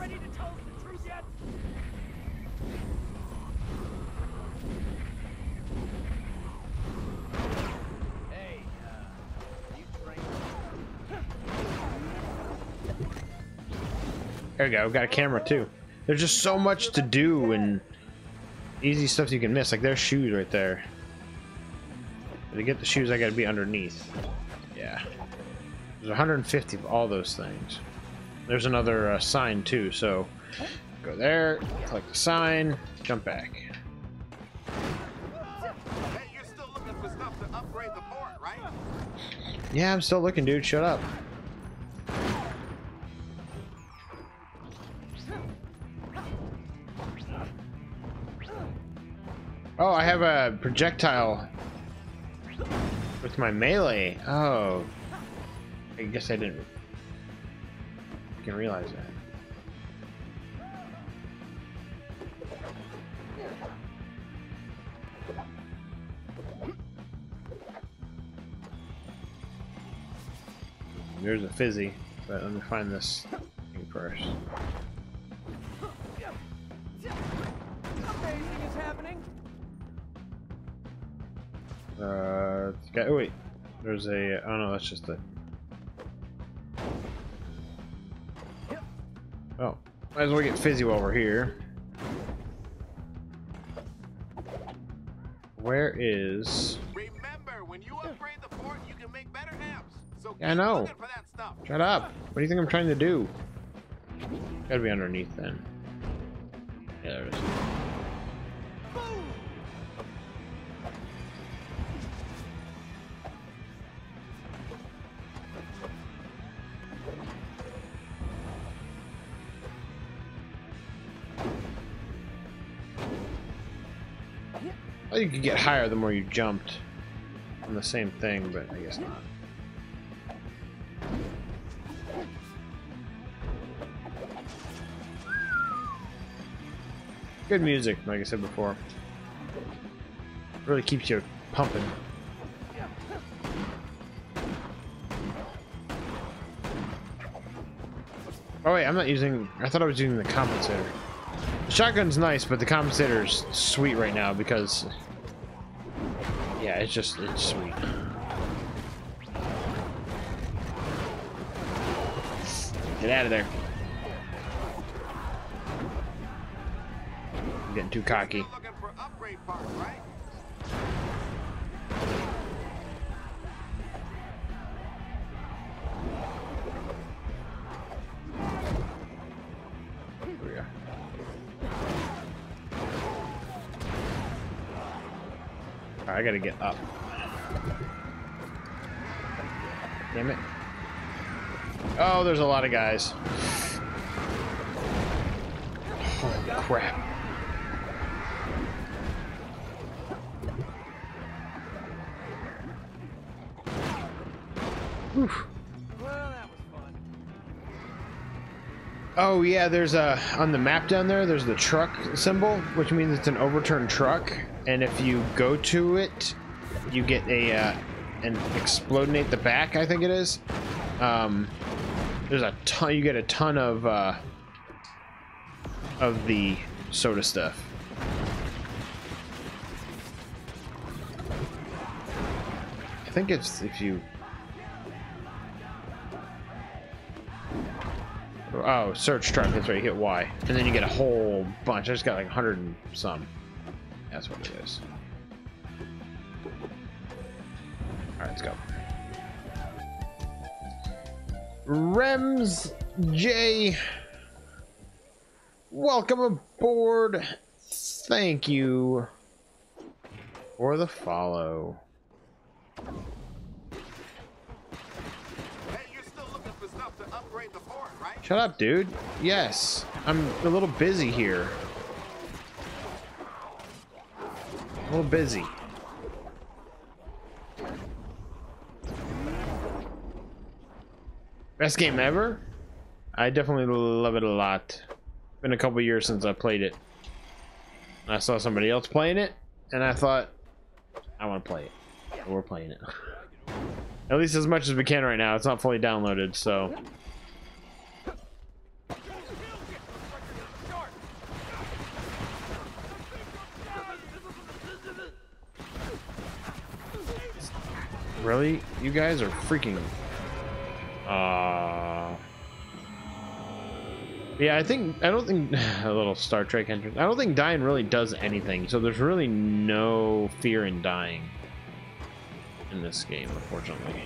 ready to tell us the truth yet? Hey, uh, you trained? There we go. We got a camera too. There's just so much to do and easy stuff you can miss. Like there's shoes right there. But to get the shoes, I gotta be underneath. Yeah. There's 150 of all those things. There's another uh, sign too, so go there, click the sign, jump back. Hey, you're still looking for stuff to upgrade the fort, right? Yeah, I'm still looking, dude. Shut up. Oh, I have a projectile with my melee. Oh. I guess I didn't I can realize that. There's a fizzy, but let me find this thing first. Is happening. Uh, it's oh wait, there's a, oh no, that's just a, might as well get fizzy while we're here. Where is, Remember, when you upgrade the fort, you can make better amps. So Yeah, I know. for that stuff. shut up, what do you think I'm trying to do? Gotta be underneath then. Oh, you could get higher the more you jumped on the same thing, but I guess not. Good music, like I said before. Really keeps you pumping. Oh wait, I'm not using. I thought I was using the compensator. Shotgun's nice, but the compensator's sweet right now because. Yeah, it's just it's sweet. Get out of there. I'm getting too cocky. I gotta get up. Damn it. Oh, there's a lot of guys. Holy crap. Oh yeah, there's a on the map down there. There's the truck symbol, which means it's an overturned truck. And if you go to it, you get a uh, an explodinate the back. I think it is. Um, there's a ton. You get a ton of uh, of the soda stuff. I think it's if you Oh, search truck. That's right. Hit Y, and then you get a whole bunch. I just got like a hundred and some. That's what it is. All right, let's go. Rems J. Welcome aboard. Thank you for the follow. Hey, you're still looking for stuff to upgrade the fort, right? Shut up, dude. Yes, I'm a little busy here. A little busy. Best game ever? I definitely love it a lot. Been a couple years since I played it. I saw somebody else playing it, and I thought, I want to play it. We're playing it. At least as much as we can right now. It's not fully downloaded, so Really? You guys are freaking... Uh... Yeah, I think... I don't think... A little Star Trek entrance. I don't think dying really does anything, so there's really no fear in dying in this game, unfortunately.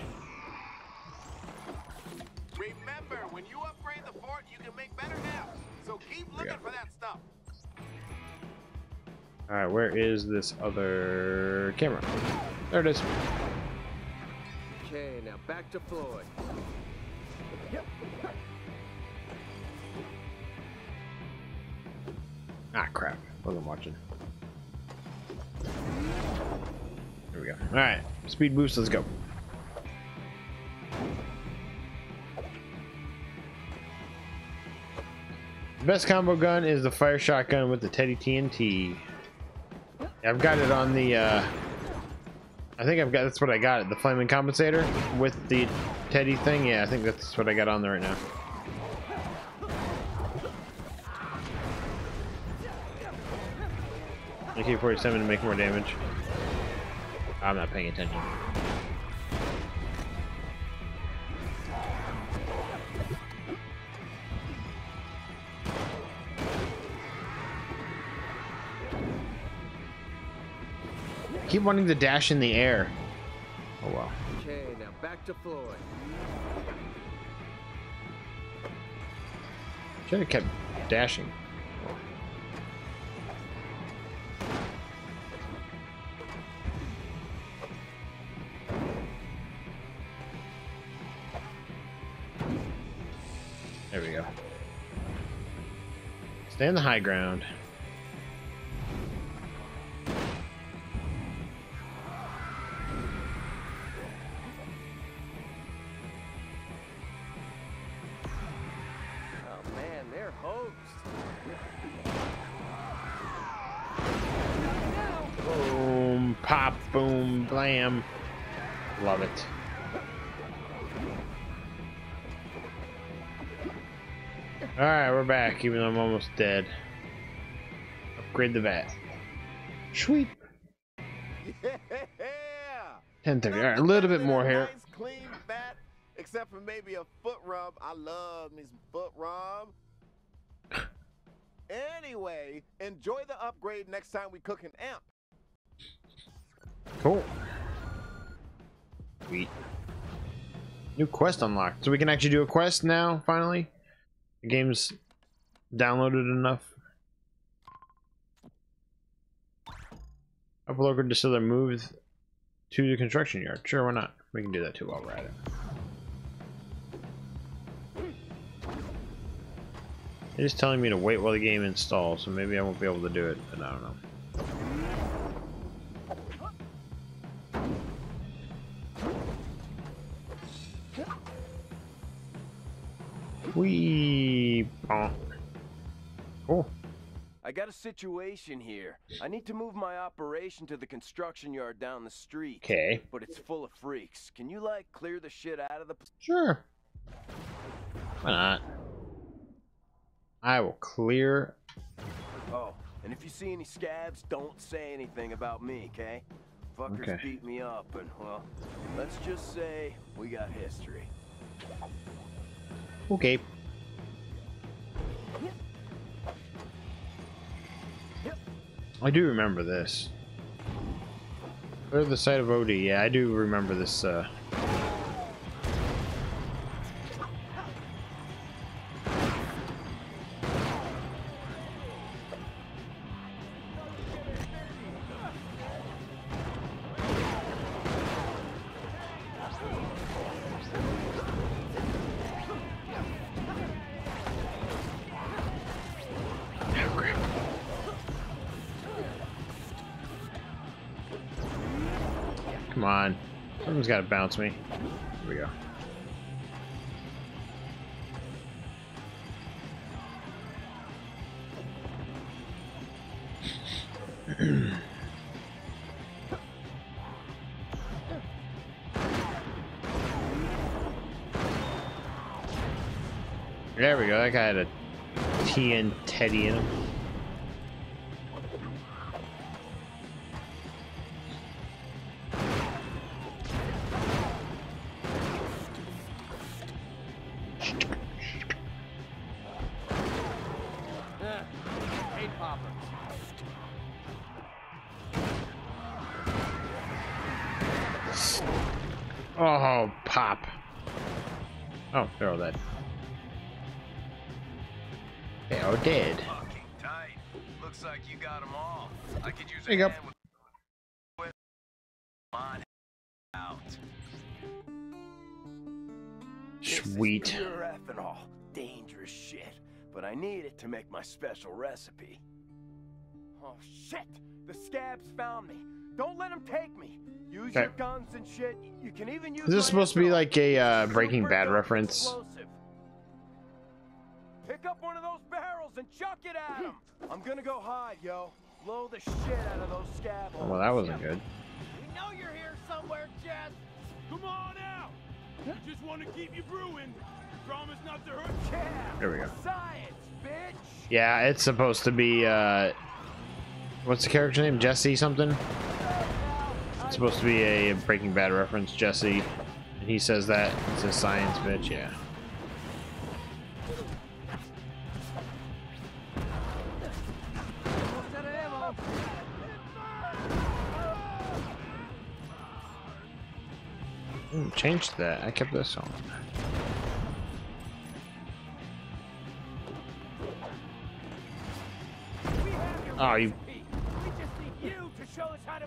Remember, when you upgrade the fort, you can make better help. So keep looking Yeah. for that stuff. Alright, where is this other camera? There it is. Okay, now back to Floyd. Yep. Ah, crap. Wasn't watching. Here we go. Alright, speed boost, let's go. The best combo gun is the fire shotgun with the Teddy TNT. I've got it on the, uh, I think I've got, that's what I got the flaming compensator with the Teddy thing. Yeah, I think that's what I got on there right now. AK-47 to make more damage. I'm not paying attention. Wanting to dash in the air. Oh well. Okay, now back to Floyd. Should have kept dashing. There we go. Stay on the high ground. Pop, boom, blam. Love it. Alright, we're back, even though I'm almost dead. Upgrade the vat. Sweet. Yeah. 1030. Alright, a little bit more here. Nice clean bat, except for maybe a foot rub. I love me some foot rub. anyway, enjoy the upgrade next time we cook an amp. Cool. Sweet. New quest unlocked. So we can actually do a quest now, finally. The game's downloaded enough. Upload or distiller moves to the construction yard. Sure, why not? We can do that too while we're at it. It is telling me to wait while the game installs, so maybe I won't be able to do it, but I don't know. Wee. bonk. Cool. I got a situation here. I need to move my operation to the construction yard down the street. Okay. But it's full of freaks. Can you, like, clear the shit out of the... Sure. Why not? I will clear. Oh, and if you see any scabs, don't say anything about me, okay? Fuckers Okay. beat me up, and, well, let's just say we got history. Okay. I do remember this. Clear the site of OD. Yeah, I do remember this. Uh... Come on. Someone's got to bounce me. Here we go. There we go. That guy had a TN Teddy in him. They are dead. Fucking tight. Looks like you got them all. I could use There you a go. with... out. Sweet. Pure ethanol. Dangerous shit. But I need it to make my special recipe. Oh shit! The scabs found me. Don't let them take me. Use Okay. your guns and shit. You can even use. Is this my supposed to be like a uh, Breaking Bad reference? explosive. Pick up one of those barrels and chuck it at him. I'm gonna go hide, yo. Blow the shit out of those scab Oh, well, that wasn't good. We know you're here somewhere, Jess. Come on out! We just want to keep you brewing. Promise not to hurt Yeah. There we go. Science, bitch. Yeah, it's supposed to be, uh... What's the character name? Jesse something? It's supposed to be a Breaking Bad reference, Jesse. And he says that. He says science, bitch, yeah. Changed that. I kept this on. Oh, you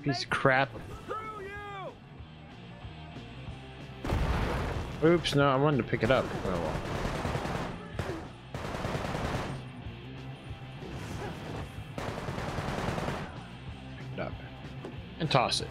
piece of crap. Oops, no, I wanted to pick it up. Oh, well. Pick it up. And toss it.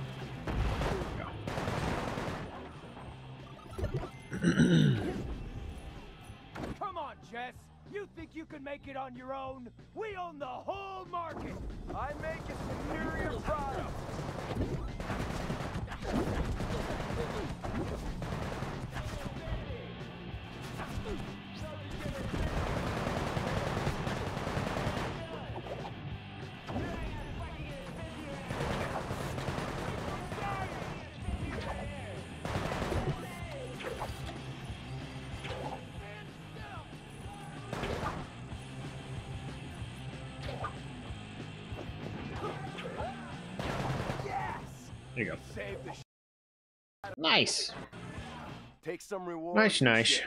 Nice. Take some reward. Nice, nice.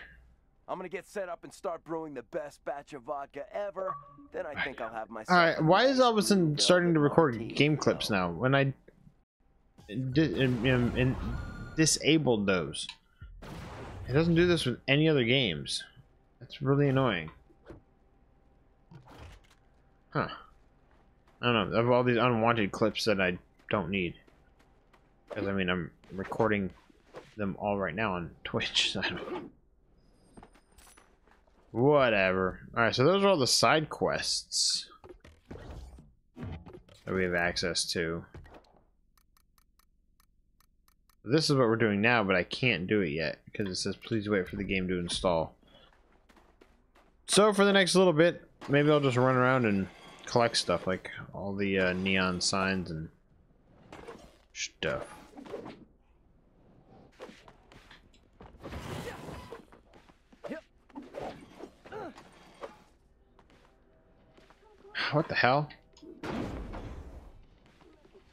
I'm gonna get set up and start brewing the best batch of vodka ever. Then I think I'll have myself. Alright, why is all of a sudden starting to record game clips now when I um, um, disabled those? It doesn't do this with any other games. That's really annoying. Huh. I don't know. Of all these unwanted clips that I don't need. Because, I mean, I'm recording them all right now on Twitch. Whatever. Alright, so those are all the side quests that we have access to. This is what we're doing now, but I can't do it yet because it says please wait for the game to install. So for the next little bit, maybe I'll just run around and collect stuff like all the uh, neon signs and stuff. What the hell?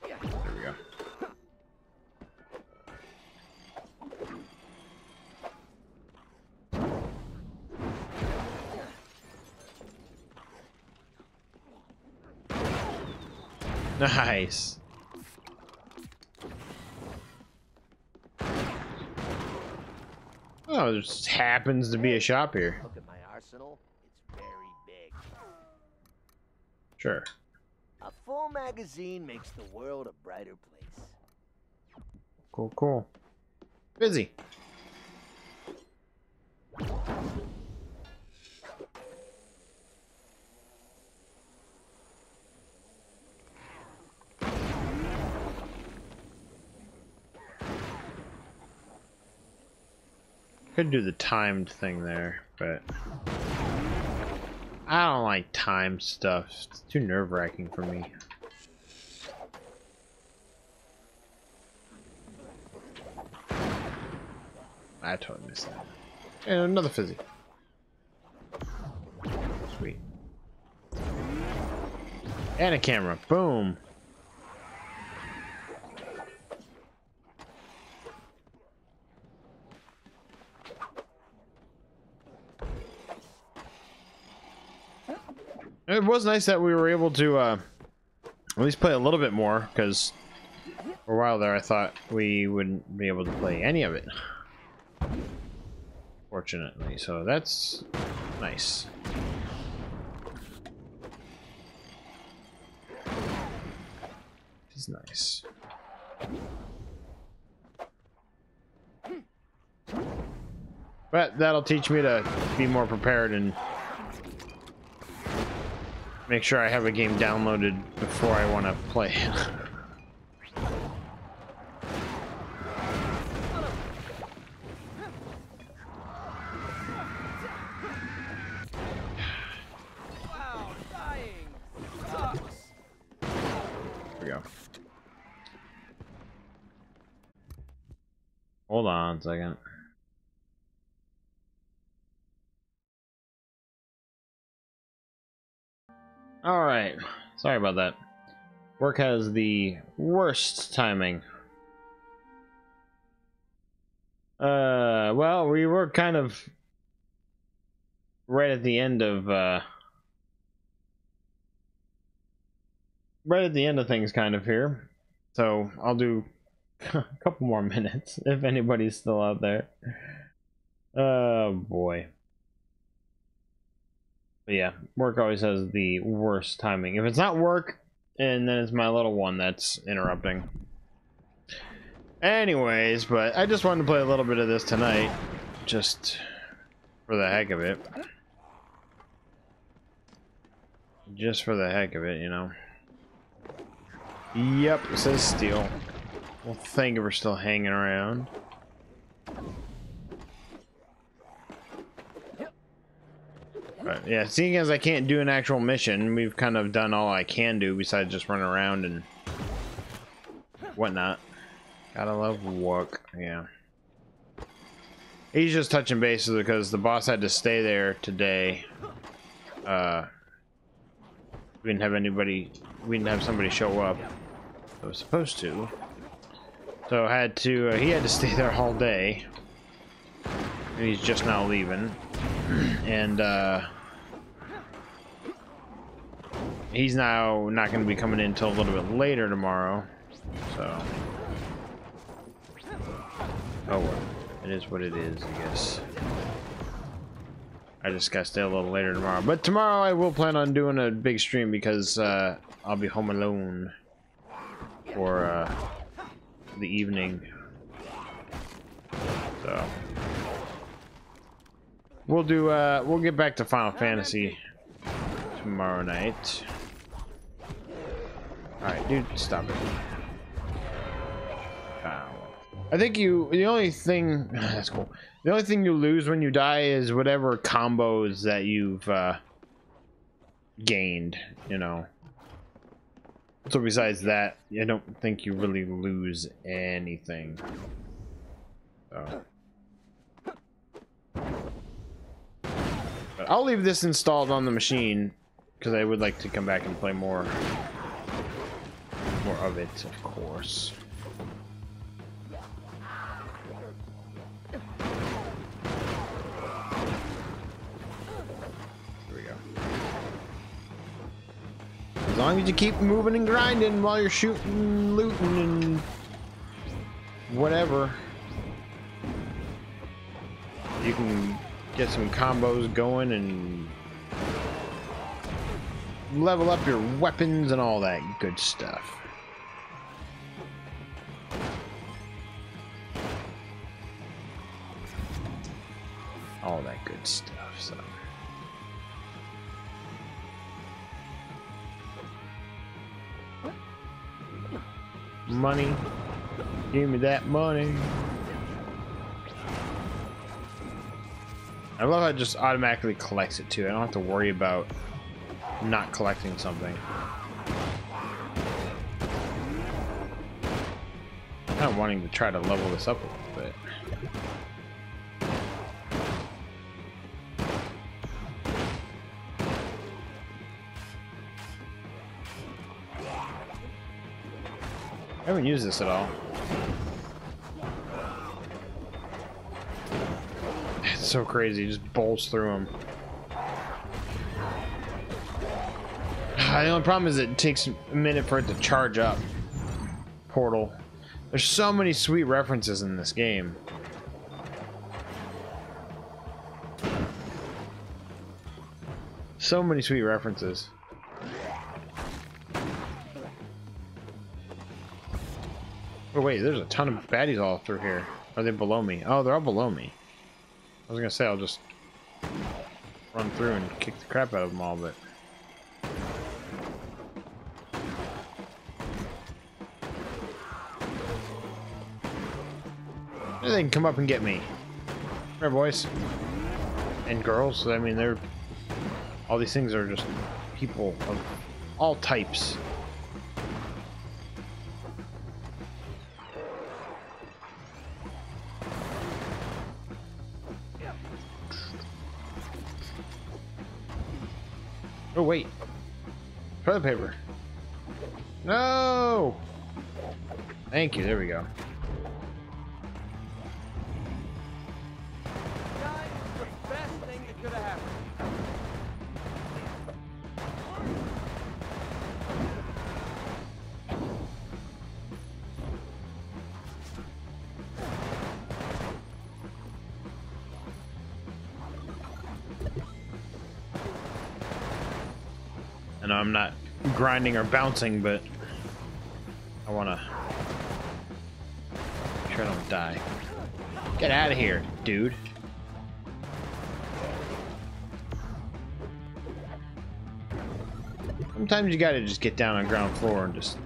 There we go. Nice. Oh, there just happens to be a shop here. Look at my arsenal. It's very big. Sure. A full magazine makes the world a brighter place. Cool, cool. Busy. Could do the timed thing there, but I don't like time stuff. It's too nerve wracking for me. I totally missed that. And another fizzy. Sweet. And a camera. Boom. It was nice that we were able to uh, at least play a little bit more, because for a while there I thought we wouldn't be able to play any of it. Fortunately, so that's nice. It's nice. But that'll teach me to be more prepared and make sure I have a game downloaded before I want to play. Hold on a second. Alright. Sorry about that. Work has the worst timing. Uh, well, we were kind of right at the end of, uh, right at the end of things kind of here. So I'll do a couple more minutes if anybody's still out there. Oh boy. But yeah, work always has the worst timing. If it's not work, and then it's my little one that's interrupting. Anyways, but I just wanted to play a little bit of this tonight. Just for the heck of it. Just for the heck of it, you know. Yep, it says steel. Well, thank you for still hanging around. But yeah, seeing as I can't do an actual mission, we've kind of done all I can do besides just run around and whatnot. Gotta love work, yeah. He's just touching bases because the boss had to stay there today. Uh, we didn't have anybody, we didn't have somebody show up. I was supposed to. So I had to, uh, he had to stay there all day. And he's just now leaving. And, uh, he's now not going to be coming in until a little bit later tomorrow. So, oh well, it is what it is, I guess. I just gotta stay a little later tomorrow. But tomorrow I will plan on doing a big stream because uh, I'll be home alone for uh, the evening. So we'll do. Uh, we'll get back to Final Fantasy tomorrow night. All right, dude, stop it. Ow. I think you. The only thing that's cool. The only thing you lose when you die is whatever combos that you've uh, gained. You know. So besides that, I don't think you really lose anything. So. I'll leave this installed on the machine because I would like to come back and play more more of it, of course. Here we go. As long as you keep moving and grinding while you're shooting, looting, and whatever, you can get some combos going and level up your weapons and all that good stuff. All that good stuff, so. Money. Give me that money. I love how it just automatically collects it too. I don't have to worry about not collecting something. I'm kind of wanting to try to level this up a little bit. I haven't used this at all. So crazy, just bolts through them. the only problem is it takes a minute for it to charge up. Portal. There's so many sweet references in this game. So many sweet references. Oh wait, there's a ton of baddies all through here. Are they below me? Oh, they're all below me. I was gonna say I'll just run through and kick the crap out of them all, but they can come up and get me. Here, boys and girls. I mean, they're all these things are just people of all types. Toilet paper. No. Thank you. There we go. I'm not grinding or bouncing, but I want to make sure I don't die. Get out of here, dude. Sometimes you gotta just get down on ground floor and just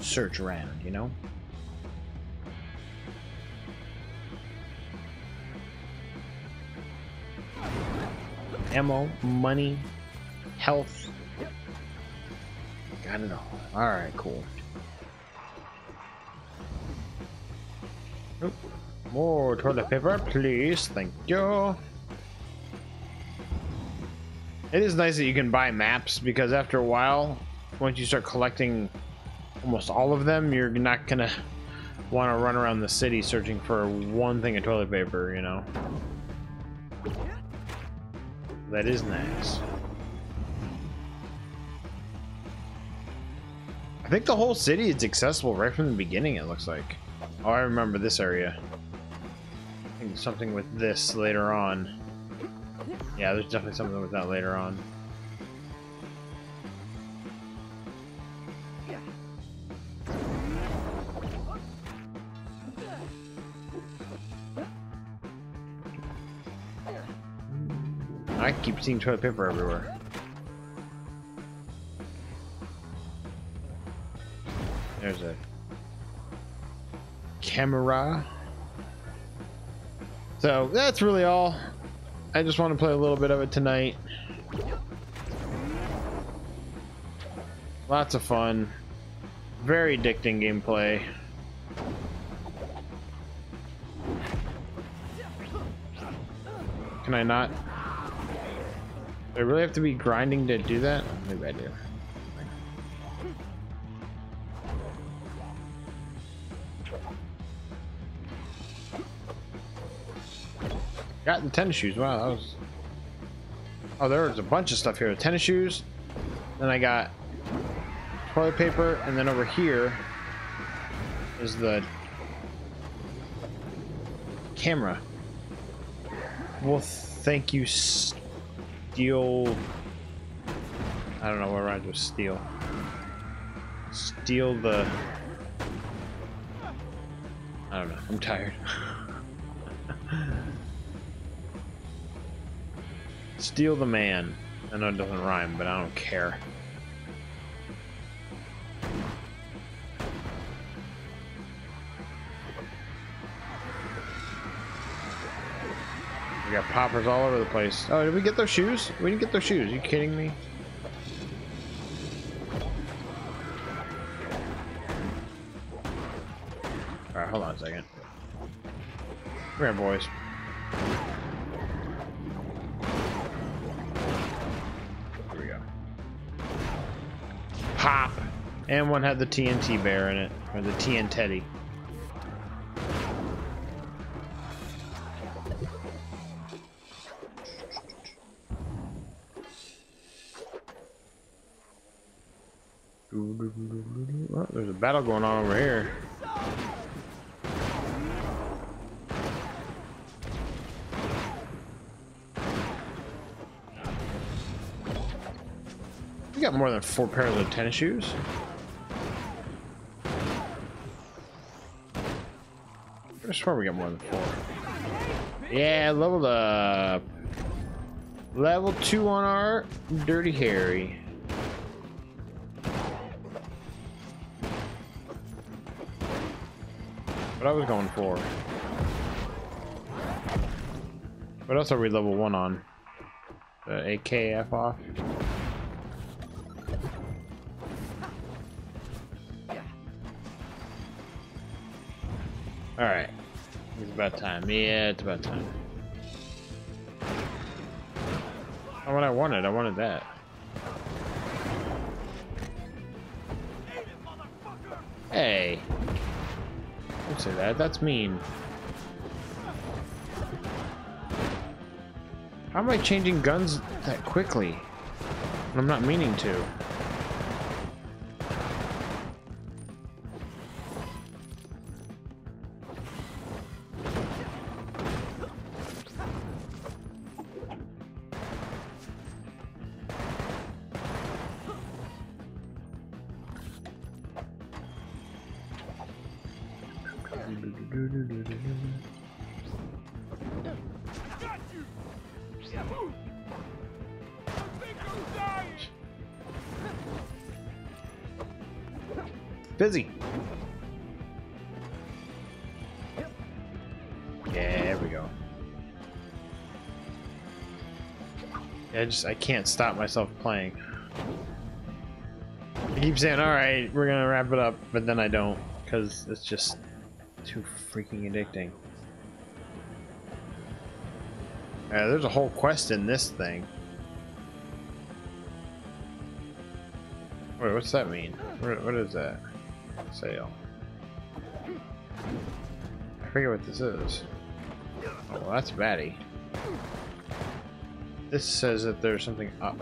search around, you know? Ammo, money, health. Got it all. Alright, cool. Oop. More toilet paper, please. Thank you. It is nice that you can buy maps because after a while, once you start collecting almost all of them, you're not gonna want to run around the city searching for one thing of toilet paper, you know? That is nice. I think the whole city is accessible right from the beginning, it looks like. Oh, I remember this area. I think something with this later on. Yeah, there's definitely something with that later on. I keep seeing toilet paper everywhere. Camera. So that's really all. I just want to play a little bit of it tonight. Lots of fun. Very addicting gameplay. Can I not? Do I really have to be grinding to do that? Maybe I do. Got the tennis shoes. Wow, that was. Oh, there was a bunch of stuff here. Tennis shoes. Then I got toilet paper, and then over here is the camera. Well, thank you, Steel. I don't know what rhymes with steel. Steal the. I don't know. I'm tired. Steal the man. I know it doesn't rhyme, but I don't care. We got poppers all over the place. Oh, did we get those shoes? We didn't get those shoes. Are you kidding me? Alright, hold on a second. Come here, boys. Pop! And one had the TNT bear in it, or the TN Teddy. There's a battle going on over here. Got more than four pairs of tennis shoes. I swear we got more than four. Yeah, leveled up. Level two on our Dirty Harry. What I was going for. What else are we level one on? The AKF off? Alright. It's about time. Yeah, it's about time. Oh, what I wanted. I wanted that. Hey. Don't say that. That's mean. How am I changing guns that quickly? I'm not meaning to. Busy. Yeah, there we go. I just I can't stop myself playing. I keep saying, "All right, we're gonna wrap it up," but then I don't because it's just too freaking addicting. Uh, there's a whole quest in this thing. Wait, what's that mean? What, what is that? Sale. I forget what this is. Oh, well, that's batty. This says that there's something up.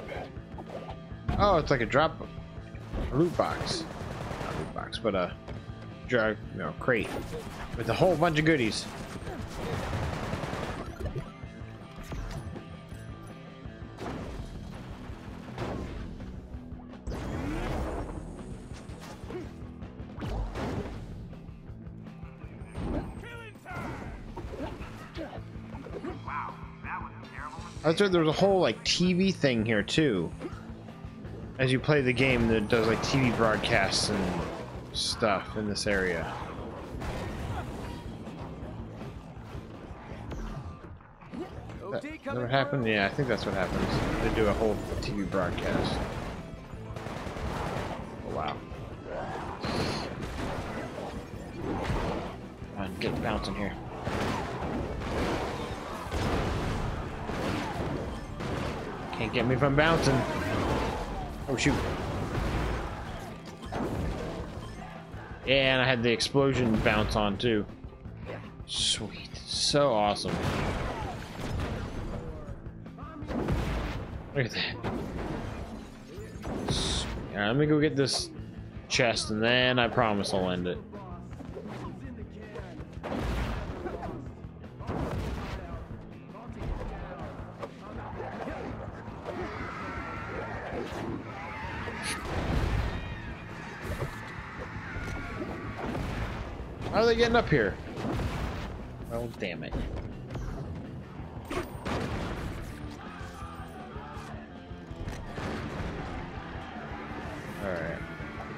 Oh, it's like a drop, loot box. Not loot box, but a drug, you know, crate with a whole bunch of goodies. That's right, there's a whole like TV thing here too. As you play the game, that does like TV broadcasts and stuff in this area. That what happened? Yeah, I think that's what happens. They do a whole TV broadcast. Can't get bouncing. Oh shoot. And I had the explosion bounce on too. Sweet. So awesome. Look at that. Alright, let me go get this chest and then I promise I'll end it. How are they getting up here? Oh, damn it. Alright.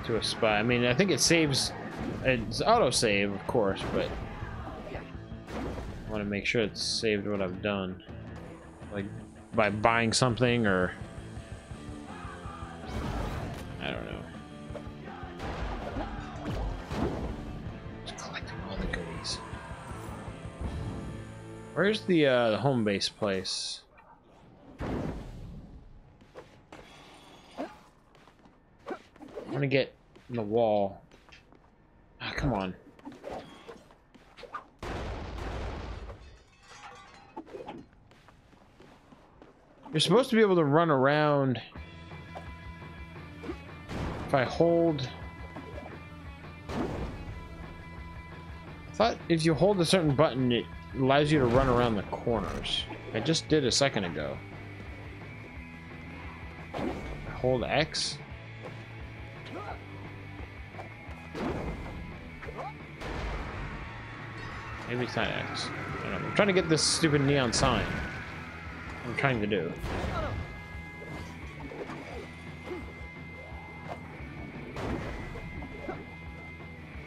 To a spot. I mean, I think it saves... It's auto-save, of course, but... I want to make sure it's saved what I've done. Like, by buying something, or... Where's the, uh, home base place? I want to get in the wall. Ah, come on. You're supposed to be able to run around. If I hold... I thought if you hold a certain button, it allows you to run around the corners. I just did a second ago. Hold X? Maybe it's not X. I. I'm trying to get this stupid neon sign. I'm trying to do.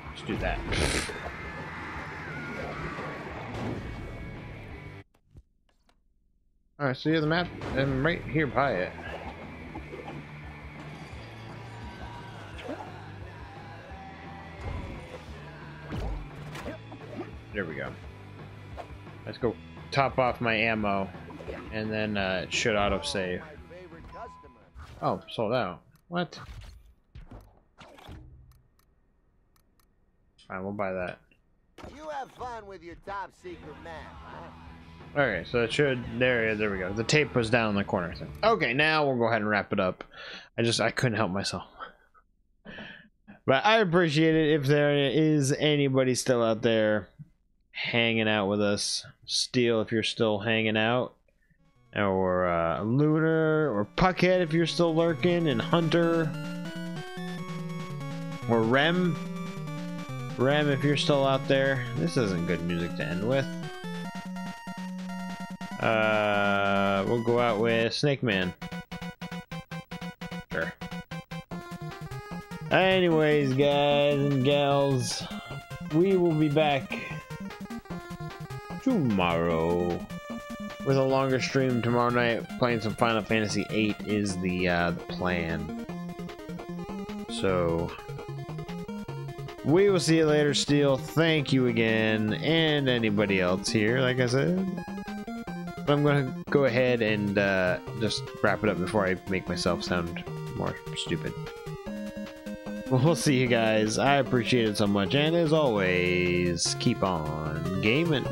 Let's do that. Alright, see the map, I'm right here by it. There we go. Let's go top off my ammo, and then uh, it should autosave. Oh, sold out. What? Fine, we'll buy that. You have fun with your top secret map, huh? Okay, so it should there there we go. The tape was down in the corner. So- Okay, now we'll go ahead and wrap it up. I just I couldn't help myself. But I appreciate it if there is anybody still out there hanging out with us. Steel if you're still hanging out. Or uh, Lunar or Puckhead if you're still lurking and Hunter. Or Rem. Rem if you're still out there. This isn't good music to end with. Uh, we'll go out with Snake Man. Sure. Anyways, guys and gals, we will be back tomorrow with a longer stream tomorrow night. Playing some Final Fantasy VIII is the uh, the plan. So we will see you later, Steel. Thank you again, and anybody else here. Like I said. But I'm gonna go ahead and uh, just wrap it up before I make myself sound more stupid. We'll see you guys. I appreciate it so much, and as always, keep on gaming.